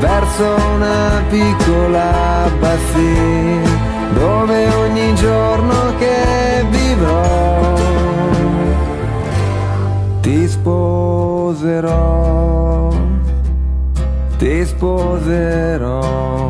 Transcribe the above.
verso una piccola abbazia dove ogni giorno che vivrò ti sposerò, ti sposerò.